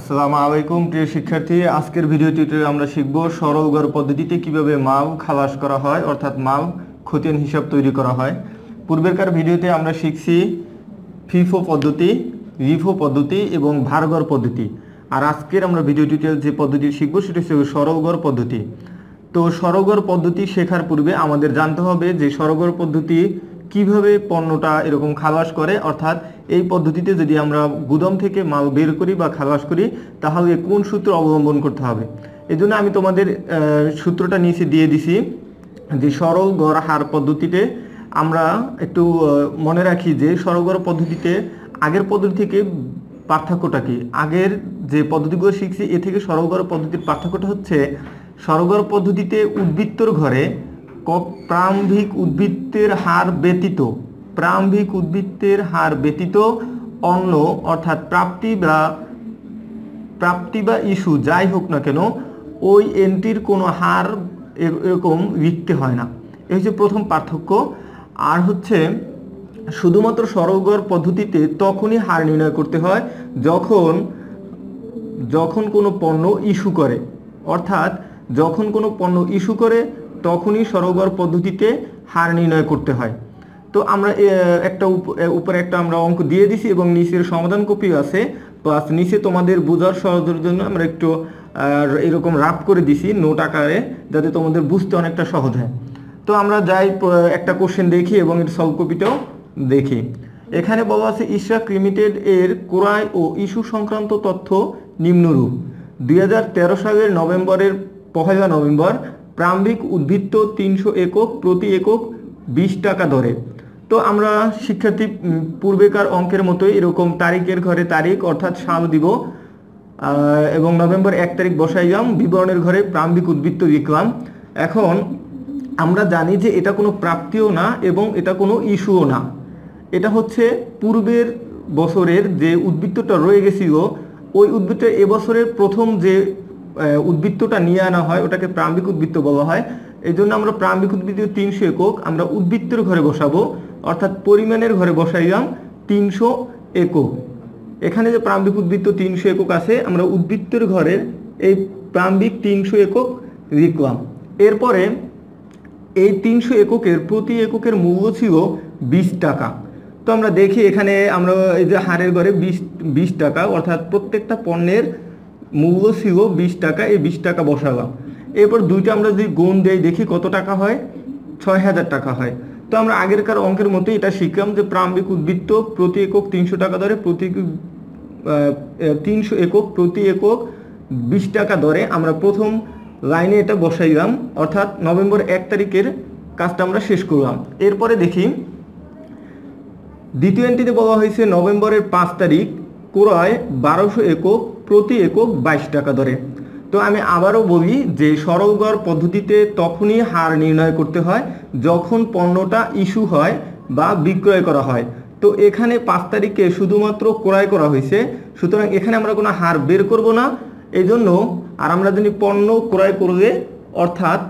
আসসালামু আলাইকুম, প্রিয় শিক্ষার্থী। আজকের ভিডিও টিউটোরিয়ালে আমরা শিখব সরল গড় পদ্ধতিতে কীভাবে মাল খালাস করা হয়, অর্থাৎ মাল খতিয়ান হিসাব তৈরি করা হয়। পূর্বেরকার ভিডিওতে আমরা শিখছি ফিফো পদ্ধতি, রিফো পদ্ধতি এবং ভারগড় পদ্ধতি। আর আজকের আমরা ভিডিও টিউটোরিয়াল যে পদ্ধতি শিখব, সেটা হচ্ছে সরল গড় পদ্ধতি। তো সরগর পদ্ধতি শেখার পূর্বে আমাদের জানতে হবে যে সরগর পদ্ধতি কীভাবে পণ্যটা এরকম খালাস করে, অর্থাৎ এই পদ্ধতিতে যদি আমরা গুদাম থেকে মাল বের করি বা খালাস করি, তাহলে কোন সূত্র অবলম্বন করতে হবে? এই জন্য আমি তোমাদের সূত্রটা নিচে দিয়ে দিছি যে সরল গড় হার পদ্ধতিতে আমরা একটু মনে রাখি যে সরগর পদ্ধতিতে আগের পদ্ধতি থেকে পার্থক্যটা কি? আগের যে পদ্ধতিগুলো শিখছি, এ থেকে সরলগড় পদ্ধতির পার্থক্যটা হচ্ছে সরগড় পদ্ধতিতে উদ্বৃত্তর ঘরে প্রারম্ভিক উদ্বৃত্তের হার ব্যতীত প্রারম্ভিক উদ্বৃত্তের হার ব্যতীত অন্য, অর্থাৎ প্রাপ্তি বা প্রাপ্তি বা ইস্যু যাই হোক না কেন, ওই এন্ট্রির কোনো হার এরকম লিখতে হয় না। এই হচ্ছে প্রথম পার্থক্য। আর হচ্ছে, শুধুমাত্র সরলগড় পদ্ধতিতে তখনই হার নির্ণয় করতে হয় যখন যখন কোনো পণ্য ইস্যু করে। অর্থাৎ, যখন কোনো পণ্য ইস্যু করে, তখনই সরোগর পদ্ধতিতে হার নির্ণয় করতে হয়। তো আমরা একটা উপ- উপরে একটা আমরা অঙ্ক দিয়ে দিছি এবং নিচের সমাধান কপি আছে। প্লাস নিচে তোমাদের বোঝার সহজের জন্য আমরা একটু এরকম রাপ করে দিছি নোট আকারে, যাতে তোমাদের বুঝতে অনেকটা সহজ হয়। তো আমরা যাই একটা কোশ্চেন দেখি এবং এর সলভ কপিটাও দেখি। এখানে বলা আছে ইশরাক লিমিটেড এর ক্রয় ও ইস্যু সংক্রান্ত তথ্য নিম্নরূপ। দুই হাজার তেরো সালের নভেম্বরের পহেলা নভেম্বর প্রারম্ভিক উদ্বৃত্ত তিনশো একক প্রতি একক বিশ টাকা ধরে তো আমরা শিক্ষার্থী পূর্বেকার অঙ্কের মতোই এরকম তারিখের ঘরে তারিখ, অর্থাৎ সাল দিব। এবং নভেম্বর এক তারিখ বসাইলাম বিবরণের ঘরে প্রারম্ভিক উদ্বৃত্ত লিখলাম। এখন আমরা জানি যে এটা কোনো প্রাপ্তিও না এবং এটা কোনো ইস্যুও না। এটা হচ্ছে পূর্বের বছরের যে উদ্বৃত্তটা রয়ে গেছিল, ওই উদ্বৃত্ত এবছরের প্রথম যে উদ্বৃত্তটা নিয়ে আনা হয়, ওটাকে প্রারম্ভিক উদ্বৃত্ত বলা হয়। এই জন্য আমরা প্রারম্ভিক উদ্বৃত্ত তিনশো একক, আমরা উদ্বৃত্তের ঘরে বসাবো। অর্থাৎ পরিমাণের ঘরে বসাইলাম তিনশো একক। এখানে যে প্রারম্ভিক উদ্বৃত্ত তিনশো একক আছে, আমরা উদ্বৃত্তের ঘরের এই প্রারম্ভিক তিনশো একক লিখলাম। এরপরে এই তিনশো এককের প্রতি এককের মূল্য ছিল বিশ টাকা। তো আমরা দেখি এখানে আমরা এই যে হারের ঘরে বিশ বিশ টাকা, অর্থাৎ প্রত্যেকটা পণ্যের মূল্য ছিল বিশ টাকা, এই বিশ টাকা বসালাম। এরপর দুইটা আমরা যদি গুণ দেই, দেখি কত টাকা হয়? ছয় হাজার টাকা হয়। তো আমরা আগেরকার অঙ্কের মতো এটা শিখলাম যে প্রারম্ভিক উদ্বৃত্ত প্রতি একক তিনশো টাকা দরে প্রতি তিনশো একক প্রতি একক বিশ টাকা দরে আমরা প্রথম লাইনে এটা বসাইলাম। অর্থাৎ নভেম্বর এক তারিখের কাজটা আমরা শেষ করলাম। এরপরে দেখি, দ্বিতীয় এন্ট্রিতে বলা হয়েছে নভেম্বরের পাঁচ তারিখ, ক্রয় বারোশো একক প্রতি একক বাইশ টাকা ধরে তো আমি আবারও বলি যে সরলগড় পদ্ধতিতে তখনই হার নির্ণয় করতে হয় যখন পণ্যটা ইস্যু হয় বা বিক্রয় করা হয়। তো এখানে পাঁচ তারিখে শুধুমাত্র ক্রয় করা হয়েছে। সুতরাং এখানে আমরা কোনো হার বের করব না। এই জন্য আর আমরা যদি পণ্য ক্রয় করলে, অর্থাৎ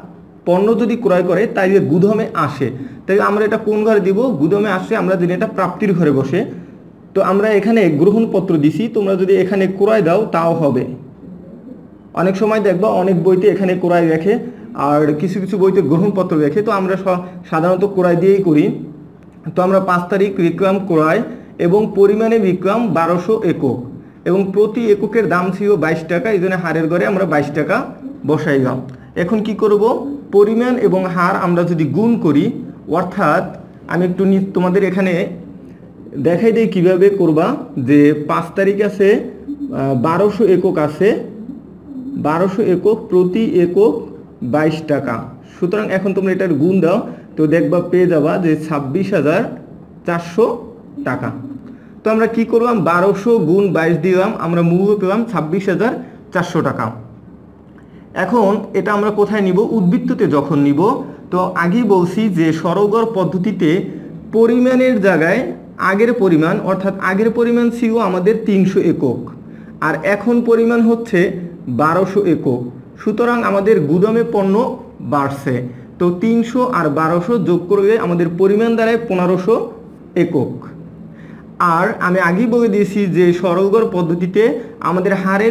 পণ্য যদি ক্রয় করে, তাইলে গুদামে আসে। তাই আমরা এটা কোন ঘরে দিব? গুদামে আসে, আমরা যদি এটা প্রাপ্তির ঘরে বসে। তো আমরা এখানে গ্রহণপত্র দিছি, তোমরা যদি এখানে ক্রয় দাও, তাও হবে। অনেক সময় দেখবা অনেক বইতে এখানে ক্রয় রেখে আর কিছু কিছু বইতে গ্রহণপত্র রেখে তো আমরা সাধারণত ক্রয় দিয়েই করি। তো আমরা পাঁচ তারিখ বিক্রম ক্রয় এবং পরিমাণে বিক্রম বারোশো একক এবং প্রতি এককের দাম ছিল বাইশ টাকা, এই জন্য হারের ঘরে আমরা বাইশ টাকা বসাইলাম। এখন কি করব? পরিমাণ এবং হার আমরা যদি গুণ করি, অর্থাৎ আমি একটু তোমাদের এখানে দেখাই দিই কীভাবে করবা যে পাঁচ তারিখ আছে বারোশো একক আছে বারোশো একক প্রতি একক বাইশ টাকা। সুতরাং এখন তোমরা এটার গুণ দাও, তো দেখবা পেয়ে যাবা যে ছাব্বিশ হাজার চারশো টাকা। তো আমরা কি করলাম? বারোশো গুণ বাইশ দিলাম, আমরা মূল্য পেলাম ছাব্বিশ হাজার চারশো টাকা। এখন এটা আমরা কোথায় নিব? উদ্বৃত্ততে যখন নিব, তো আগেই বলছি যে সরগর পদ্ধতিতে পরিমাণের জায়গায় আগের পরিমাণ, অর্থাৎ আগের পরিমাণ ছিল আমাদের তিনশো একক। আর এখন পরিমাণ হচ্ছে বারোশো একক। সুতরাং আমাদের গুদামে পণ্য বাড়ছে। তো তিনশো আর বারোশো যোগ করলে আমাদের পরিমাণ দাঁড়ায় পনেরোশো একক। আর আমি আগেই বলে দিয়েছি যে সরলগড় পদ্ধতিতে আমাদের হারে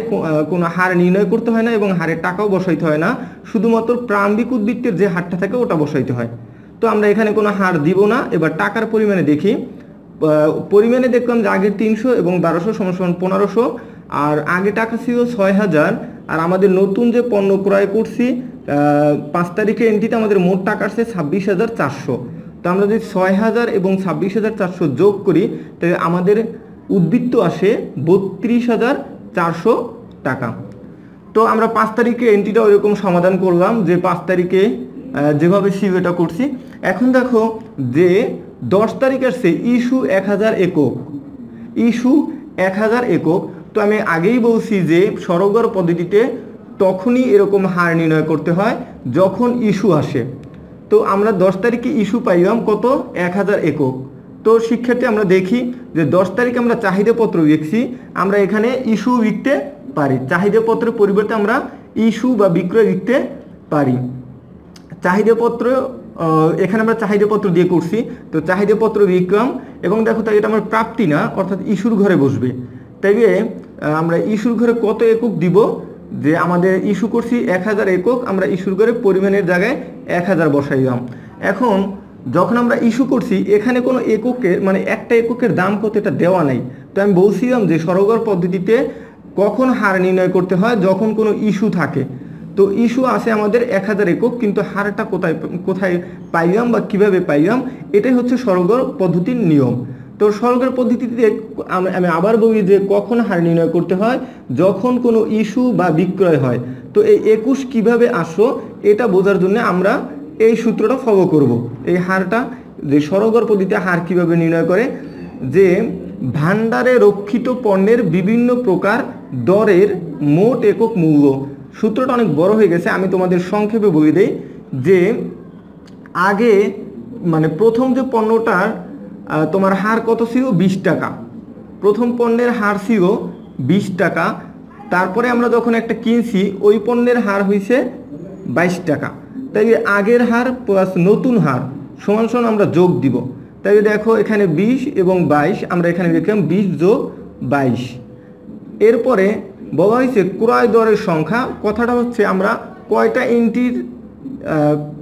কোনো হার নির্ণয় করতে হয় না এবং হারের টাকাও বসাইতে হয় না। শুধুমাত্র প্রারম্ভিক উদ্বৃত্তের যে হারটা থাকে ওটা বসাইতে হয়। তো আমরা এখানে কোনো হার দিব না। এবার টাকার পরিমাণে দেখি। পরিমাণে দেখলাম যে আগের তিনশো এবং বারোশো সমান পনেরোশো। আর আগে টাকা ছিল ছয় হাজার। আর আমাদের নতুন যে পণ্য ক্রয় করছি পাঁচ তারিখে এন্ট্রিতে আমাদের মোট টাকা আসছে ছাব্বিশ হাজার চারশো। তো আমরা যদি ছয় হাজার এবং ছাব্বিশ হাজার চারশো যোগ করি, তাহলে আমাদের উদ্বৃত্ত আসে বত্রিশ হাজার চারশো টাকা। তো আমরা পাঁচ তারিখে এন্ট্রিটা ওইরকম সমাধান করলাম যে পাঁচ তারিখে যেভাবে সিভ এটা করছি। এখন দেখো যে দশ তারিখ আসছে, ইস্যু এক হাজার একক। ইস্যু এক হাজার একক। তো আমি আগেই বলছি যে সরগর পদ্ধতিতে তখনই এরকম হার নির্ণয় করতে হয় যখন ইস্যু আসে। তো আমরা দশ তারিখে ইস্যু পাইলাম কত? এক হাজার একক। তো শিক্ষার্থী আমরা দেখি যে দশ তারিখে আমরা চাহিদাপত্র লিখছি আমরা এখানে ইস্যু লিখতে পারি। চাহিদাপত্রের পরিবর্তে আমরা ইস্যু বা বিক্রয় লিখতে পারি। চাহিদাপত্র এখানে আমরা চাহিদাপত্র দিয়ে করছি। তো চাহিদাপত্র বিক্রম এবং দেখো তাই এটা আমার প্রাপ্তি না, অর্থাৎ ইস্যুর ঘরে বসবে। আহ, আমরা ইস্যুর ঘরে কত একক দিব? যে আমাদের ইস্যু করছি এক হাজার একক আমরা ইস্যুর ঘরে পরিমাণের জায়গায় এক হাজার বসাইলাম। এখন যখন আমরা ইস্যু করছি এখানে কোনো এককের মানে একটা এককের দাম কত এটা দেওয়া নাই। তো আমি বলছিলাম যে সরগর পদ্ধতিতে কখন হার নির্ণয় করতে হয়? যখন কোনো ইস্যু থাকে। তো ইস্যু আছে আমাদের এক হাজার একক কিন্তু হারটা কোথায় কোথায় পাইলাম বা কীভাবে পাইলাম? এটাই হচ্ছে সরগর পদ্ধতির নিয়ম। তো সরকার পদ্ধতিতে আমি আবার বলি যে কখন হার নির্ণয় করতে হয়? যখন কোনো ইস্যু বা বিক্রয় হয়। তো এই একুশ কীভাবে আসো, এটা বোঝার জন্য আমরা এই সূত্রটা ফলো করব। এই হারটা, যে সরগর পদ্ধতিতে হার কীভাবে নির্ণয় করে, যে ভান্ডারে রক্ষিত পণ্যের বিভিন্ন প্রকার দরের মোট একক মূল্য। সূত্রটা অনেক বড় হয়ে গেছে, আমি তোমাদের সংক্ষেপে বলে দেই যে আগে মানে প্রথম যে পণ্যটার তোমার হার কত ছিল? বিশ টাকা। প্রথম পণ্যের হার ছিল বিশ টাকা। তারপরে আমরা যখন একটা কিনছি, ওই পণ্যের হার হয়েছে বাইশ টাকা। তাই আগের হার প্লাস নতুন হার সমান সমান আমরা যোগ দিব। তাই দেখো, এখানে বিশ এবং বাইশ, আমরা এখানে লিখলাম বিশ যোগ বাইশ। এরপরে বলা হয়েছে ক্রয় দরের সংখ্যা। কথাটা হচ্ছে আমরা কয়টা এন্ট্রির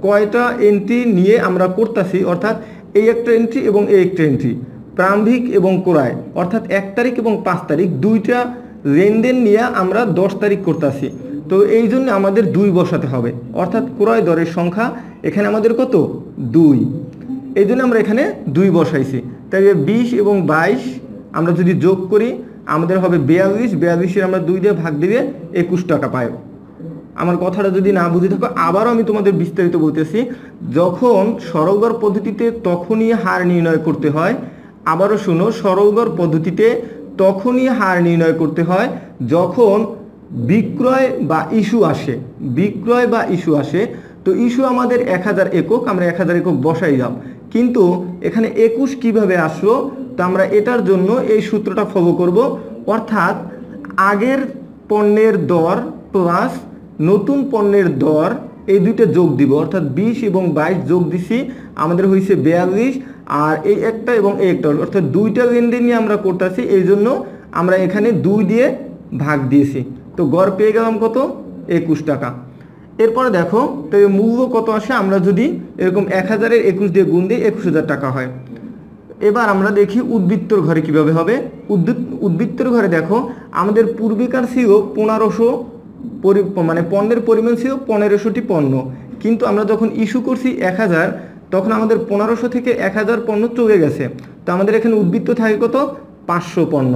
কয়টা এন্ট্রি নিয়ে আমরা করতেছি, অর্থাৎ এই একটা এন্ট্রি এবং এই একটা এন্ট্রি প্রারম্ভিক এবং ক্রয়, অর্থাৎ এক তারিখ এবং পাঁচ তারিখ, দুইটা লেনদেন নিয়ে আমরা দশ তারিখ করতেছি। তো এই জন্য আমাদের দুই বসাতে হবে, অর্থাৎ ক্রয় দরের সংখ্যা এখানে আমাদের কত? দুই। এই জন্য আমরা এখানে দুই বসাইছি। তাই বিশ এবং বাইশ আমরা যদি যোগ করি, আমাদের হবে বিয়াল্লিশ, বিয়াল্লিশের আমরা দুই দিয়ে ভাগ দিলে একুশ টাকা পাই। আমার কথাটা যদি না বুঝে থাকো, আবারও আমি তোমাদের বিস্তারিত বলতেছি। যখন সরলগড় পদ্ধতিতে তখনই হার নির্ণয় করতে হয়, আবারও শুনো সরলগড় পদ্ধতিতে তখনই হার নির্ণয় করতে হয় যখন বিক্রয় বা ইস্যু আসে। বিক্রয় বা ইস্যু আসে, তো ইস্যু আমাদের এক হাজার একক, আমরা এক হাজার একক বসাই দাম কিন্তু এখানে একুশ কীভাবে আসলো, তো আমরা এটার জন্য এই সূত্রটা ফলো করব। অর্থাৎ আগের পণ্যের দর প্লাস নতুন পণ্যের দর, এই দুইটা যোগ দিব, অর্থাৎ বিশ এবং বাইশ যোগ দিছি, আমাদের হয়েছে বিয়াল্লিশ, আর এই একটা এবং এই একটা, অর্থাৎ দুইটা লেনদেন নিয়ে আমরা করতেছি, এই জন্য আমরা এখানে দুই দিয়ে ভাগ দিয়েছি। তো গড় পেয়ে গেলাম কত? একুশ টাকা। এরপরে দেখো, তো মূল্য কত আসে? আমরা যদি এরকম এক হাজারের একুশ দিয়ে গুণ দিই, একুশ হাজার টাকা হয়। এবার আমরা দেখি উদ্বৃত্তর ঘরে কীভাবে হবে। উদ্বৃত্ত উদ্বৃত্তর ঘরে দেখো, আমাদের পূর্বিকার ছিল পনেরোশো মানে পণ্যের পরিমাণ ছিল পনেরোশোটি পণ্য। কিন্তু আমরা যখন ইস্যু করছি এক হাজার, তখন আমাদের পনেরোশো থেকে এক হাজার পণ্য চলে গেছে। তো আমাদের এখানে উদ্বৃত্ত থাকে কত? পাঁচশো পণ্য।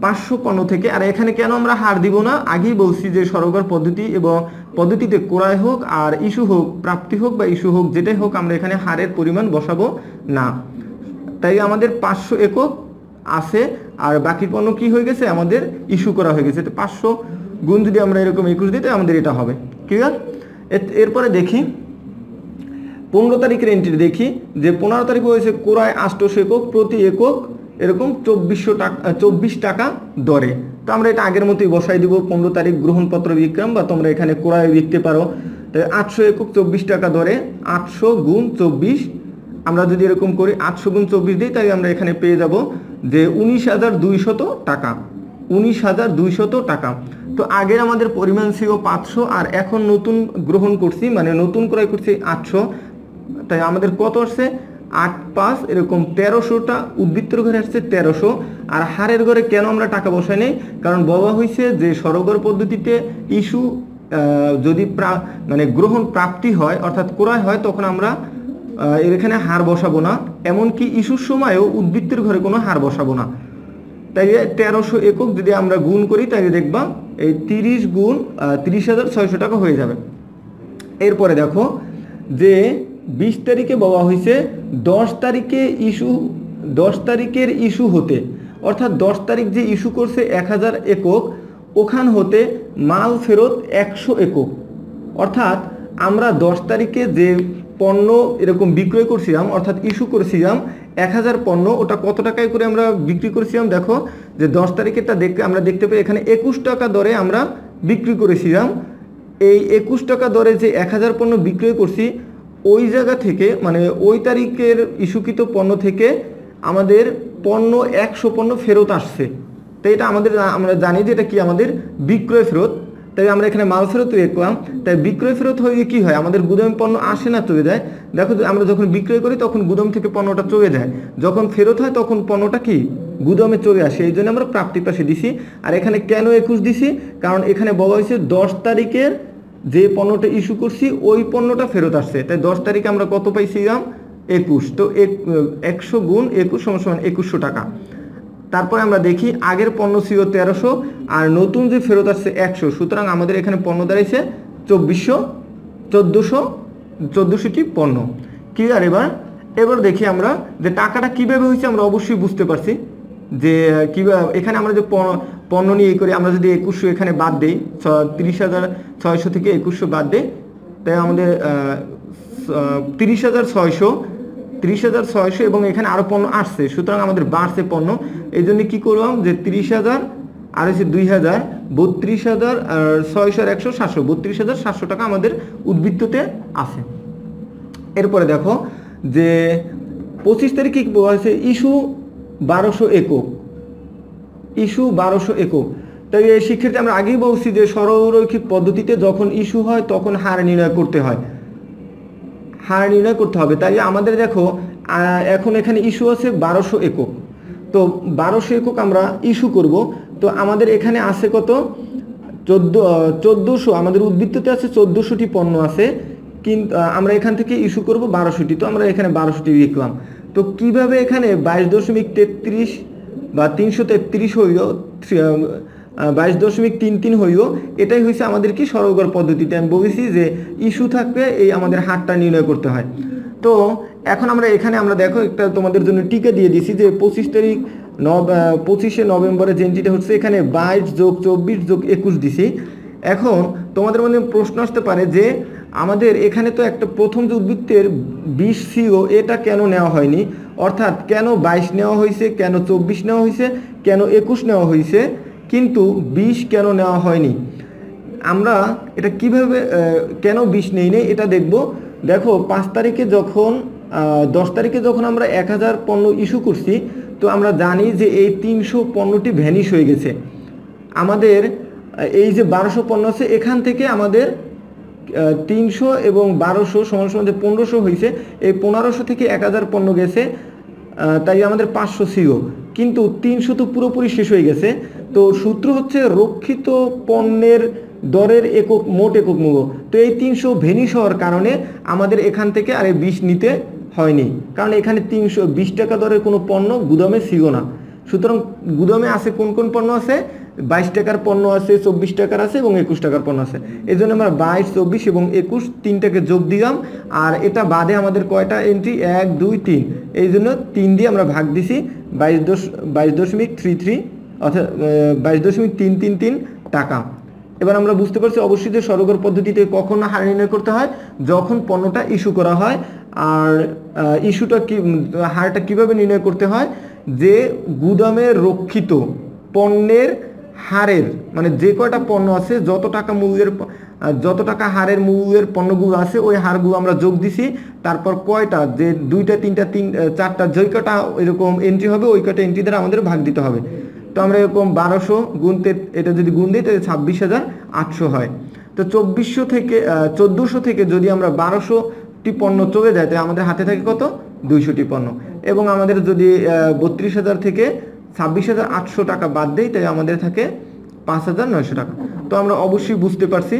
পাঁচশো পণ্য থেকে, আর এখানে কেন আমরা হার দিব না? আগেই বলছি যে সরকার পদ্ধতি এবং পদ্ধতিতে ক্রয় হোক আর ইস্যু হোক, প্রাপ্তি হোক বা ইস্যু হোক, যেটাই হোক, আমরা এখানে হারের পরিমাণ বসাবো না। তাই আমাদের পাঁচশো একক আছে, আর বাকি পণ্য কি হয়ে গেছে? আমাদের ইস্যু করা হয়ে গেছে। তো পাঁচশো গুণ যদি আমরা এরকম একুশ দিই আমাদের এটা হবে। ক্লিয়ার এরপরে দেখি, পনেরো তারিখের এন্ট্রি দেখি যে পনেরো তারিখ হয়েছে কোরায় আষ্টশো একক, প্রতি একক এরকম চব্বিশশো টাকা চব্বিশ টাকা দরে। তো আমরা এটা আগের মতোই বসাই দিব, পনেরো তারিখ গ্রহণপত্র বিক্রম বা তোমরা এখানে কোরায় বিকতে পারো। আটশো একক, চব্বিশ টাকা দরে, আটশো গুণ চব্বিশ, আমরা যদি এরকম করি আটশো গুণ চব্বিশ দিই তাই আমরা এখানে পেয়ে যাব যে উনিশ হাজার দুইশত টাকা। উনিশ হাজার দুইশত টাকা। তো আগের আমাদের পরিমাণ ছিল পাঁচশো আর এখন নতুন গ্রহণ করছি মানে নতুন ক্রয় করছি আটশো। তাই আমাদের কত আসছে? আট পাঁচ, এরকম তেরোশোটা উদ্বৃত্তর ঘরে আসছে তেরোশো। আর হারের ঘরে কেন আমরা টাকা বসাই নেই? কারণ বলা হয়েছে যে সরগর পদ্ধতিতে ইস্যু যদি মানে গ্রহণ প্রাপ্তি হয়, অর্থাৎ ক্রয় হয়, তখন আমরা এখানে হার বসাবো না। এমনকি ইস্যুর সময়ও উদ্বৃত্তের ঘরে কোনো হার বসাবো না। তাই তেরোশো একক যদি আমরা গুণ করি তাহলে দেখবা এই তিরিশ গুণ তিরিশ হাজার ছয়শো টাকা হয়ে যাবে। এরপরে দেখো যে বিশ তারিখে বলা হয়েছে, দশ তারিখে ইস্যু, দশ তারিখের ইস্যু হতে, অর্থাৎ দশ তারিখ যে ইস্যু করছে এক হাজার একক, ওখান হতে মাল ফেরত একশো একক। অর্থাৎ আমরা দশ তারিখে যে পণ্য এরকম বিক্রয় করছিলাম, অর্থাৎ ইস্যু করেছিলাম এক হাজার পণ্য, ওটা কত টাকায় করে আমরা বিক্রি করেছিলাম দেখো, যে দশ তারিখেরটা দেখতে আমরা দেখতে পাই এখানে একুশ টাকা দরে আমরা বিক্রি করেছিলাম। এই একুশ টাকা দরে যে এক হাজার পণ্য বিক্রয় করছি, ওই জায়গা থেকে মানে ওই তারিখের ইস্যুকৃত পণ্য থেকে আমাদের পণ্য একশো পণ্য ফেরত আসছে। তো এটা আমাদের আমরা জানি যে এটা কি আমাদের বিক্রয় ফেরত। তাই আমরা এখানে মাল ফেরত দেখলাম তাই বিক্রয় ফেরত হয়ে কি হয়? আমাদের গুদামে পণ্য আসে না চলে যায় দেখো আমরা যখন বিক্রয় করি, তখন গুদাম থেকে পণ্যটা চলে যায়। যখন ফেরত হয়, তখন পণ্যটা কি? গুদামে চলে আসে। এই জন্য আমরা প্রাপ্তি পাশে দিছি। আর এখানে কেন একুশ দিছি? কারণ এখানে বলা হয়েছে দশ তারিখের যে পণ্যটা ইস্যু করছি, ওই পণ্যটা ফেরত আসছে। তাই দশ তারিখে আমরা কত পাইছিলাম? একুশ। তো এক- একশো গুণ একুশ সমান সমান একুশশো টাকা। তারপরে আমরা দেখি আগের পণ্য ছিল তেরোশো আর নতুন যে ফেরত আসছে একশো। সুতরাং আমাদের এখানে পণ্য দাঁড়িয়েছে চব্বিশশো, চোদ্দোশো, চোদ্দোশোটি পণ্য। ক্লিয়ার এবার? এবার দেখি আমরা যে টাকাটা কীভাবে হয়েছে আমরা অবশ্যই বুঝতে পারছি যে কীভাবে এখানে আমরা যে পণ্য নিয়ে করি, আমরা যদি একুশশো এখানে বাদ দিই তিরিশ হাজার ছয়শো থেকে একুশশো বাদ দিই তাই আমাদের তিরিশ হাজার ছয়শো তিরিশ হাজার ছয়শো এবং এখানে আরও পণ্য আসছে। সুতরাং আমাদের বাড়ছে পণ্য। এই জন্য কী করলাম যে তিরিশ হাজার, আর হচ্ছে দুই হাজার, বত্রিশ হাজার ছয়শো একশো, সাতশো। বত্রিশ হাজার, সাতশো টাকা আমাদের উদ্বৃত্ততে আছে। এরপরে দেখো যে পঁচিশ তারিখে কি হয়েছে? ইস্যু বারোশো একক। ইস্যু বারোশো একক। তাই এই শিক্ষার্থী আমরা আগেই বলছি যে সরলরৈখিক পদ্ধতিতে যখন ইস্যু হয়, তখন হার নির্ণয় করতে হয়। হার নির্ণয় করতে হবে। তাই আমাদের দেখো এখন এখানে ইস্যু আছে বারোশো একক। তো বারোশো একক আমরা ইস্যু করব। তো আমাদের এখানে আছে কত? চোদ্দ চোদ্দোশো। আমাদের উদ্বৃত্ততে আছে চোদ্দোশোটি পণ্য আছে। কিন্তু আমরা এখান থেকে ইস্যু করব বারোশোটি। তো আমরা এখানে বারোশোটি লিখলাম। তো কীভাবে এখানে বাইশ দশমিক তেত্রিশ বা তিনশো তেত্রিশ হইল বাইশ দশমিক তিন তিন হইল এটাই হয়েছে আমাদের কি সরলগড় পদ্ধতিতে আমি বলেছি যে ইস্যু থাকলে এই আমাদের হারটা নির্ণয় করতে হয়। তো এখন আমরা এখানে আমরা দেখো একটা তোমাদের জন্য টিকা দিয়ে দিছি যে পঁচিশ তারিখ নব পঁচিশে নভেম্বরে যে এন্ট্রিটা হচ্ছে, এখানে বাইশ যোগ চব্বিশ যোগ একুশ দিছি। এখন তোমাদের মধ্যে প্রশ্ন আসতে পারে যে আমাদের এখানে তো একটা প্রথম যে উদ্বৃত্তের বিশ সিও, এটা কেন নেওয়া হয়নি? অর্থাৎ কেন বাইশ নেওয়া হয়েছে কেন চব্বিশ নেওয়া হয়েছে কেন একুশ নেওয়া হয়েছে কিন্তু বিষ কেন নেওয়া হয়নি? আমরা এটা কীভাবে কেন বিষ নেই নেই এটা দেখব। দেখো, পাঁচ তারিখে যখন দশ তারিখে যখন আমরা এক হাজার পণ্য ইস্যু করছি, তো আমরা জানি যে এই তিনশো পণ্যটি ভ্যানিশ হয়ে গেছে। আমাদের এই যে বারোশো পণ্য আছে, এখান থেকে আমাদের তিনশো এবং বারোশো সমান সমান যে পনেরোশো হয়েছে, এই পনেরোশো থেকে এক হাজার পণ্য গেছে তাই আমাদের পাঁচশো সিও। কিন্তু তিনশো তো পুরোপুরি শেষ হয়ে গেছে। তো সূত্র হচ্ছে রক্ষিত পণ্যের দরের একক, মোট একক মূল্য। তো এই তিনশো ভেনিশ হওয়ার কারণে আমাদের এখান থেকে আর বিষ নিতে হয়নি। কারণ এখানে তিনশো বিশ টাকা দরের কোনো পণ্য গুদামে ছিল না। সুতরাং গুদামে আছে কোন কোন পণ্য আছে? বাইশ টাকার পণ্য আছে, চব্বিশ টাকার আছে এবং একুশ টাকার পণ্য আছে। এই জন্য আমরা বাইশ, চব্বিশ এবং একুশ তিনটাকে যোগ দিলাম। আর এটা বাদে আমাদের কয়টা এন্ট্রি এক, দুই, তিন। এই জন্য তিন দিয়ে আমরা ভাগ দিছি বাইশ দশ, বাইশ দশমিক থ্রি থ্রি। অর্থাৎ বাইশ দশমিক তিন তিন তিন টাকা। এবার আমরা বুঝতে পারছি অবশ্যই যে সরগর পদ্ধতিতে কখন হার নির্ণয় করতে হয়, যখন পণ্যটা ইস্যু করা হয়। আর ইস্যুটা কি, হারটা কীভাবে নির্ণয় করতে হয়? যে গুদামে রক্ষিত পণ্যের হারের মানে যে কয়টা পণ্য আছে, যত টাকা মূল্যের যত টাকা হারের মূল্যের পণ্যগুলো আছে, ওই হারগুলো আমরা যোগ দিছি। তারপর কয়টা, যে দুইটা, তিনটা, তিন চারটা, যে কটা এরকম এন্ট্রি হবে, ওই কটা এন্ট্রি দ্বারা আমাদের ভাগ দিতে হবে। তো আমরা এরকম বারোশো গুনতে এটা যদি গুণ দিই, তাহলে ছাব্বিশ হাজার আটশো হয়। তো চব্বিশশো থেকে চোদ্দোশো থেকে যদি আমরা বারোশোটি পণ্য চলে যায়, তাহলে আমাদের হাতে থাকে কত? দুইশোটি পণ্য। এবং আমাদের যদি বত্রিশ হাজার থেকে ছাব্বিশ হাজার আটশো টাকা বাদ দেই, তাহলে আমাদের থাকে পাঁচ হাজার নয়শো টাকা। তো আমরা অবশ্যই বুঝতে পারছি।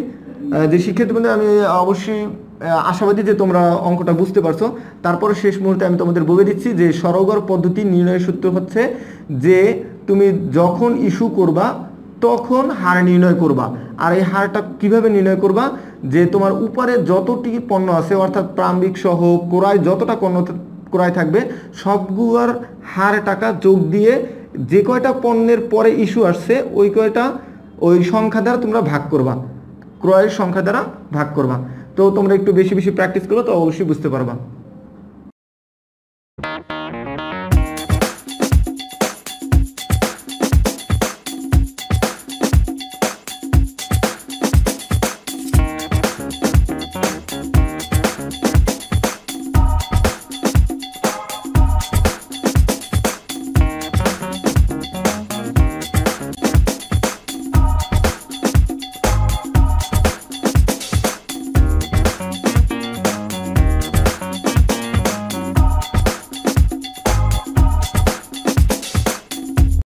যে শিক্ষার্থী আমি অবশ্যই আশাবাদী যে তোমরা অঙ্কটা বুঝতে পারছ। তারপরে শেষ মুহূর্তে আমি তোমাদের বলে দিচ্ছি যে সরগর পদ্ধতি নির্ণয়ের সূত্র হচ্ছে যে তুমি যখন ইস্যু করবা, তখন হার নির্ণয় করবা। আর এই হারটা কীভাবে নির্ণয় করবা? যে তোমার উপরে যতটি পণ্য আছে, অর্থাৎ প্রাম্বিক সহ ক্রয়, যতটা পণ্য ক্রয় থাকবে সবগুলোর হার টাকা যোগ দিয়ে যে কয়টা পণ্যের পরে ইস্যু আসছে, ওই কয়টা ওই সংখ্যা দ্বারা তোমরা ভাগ করবা। ক্রয়ের সংখ্যা দ্বারা ভাগ করবা। তো তোমরা একটু বেশি বেশি প্র্যাকটিস করো তো অবশ্যই বুঝতে পারবা।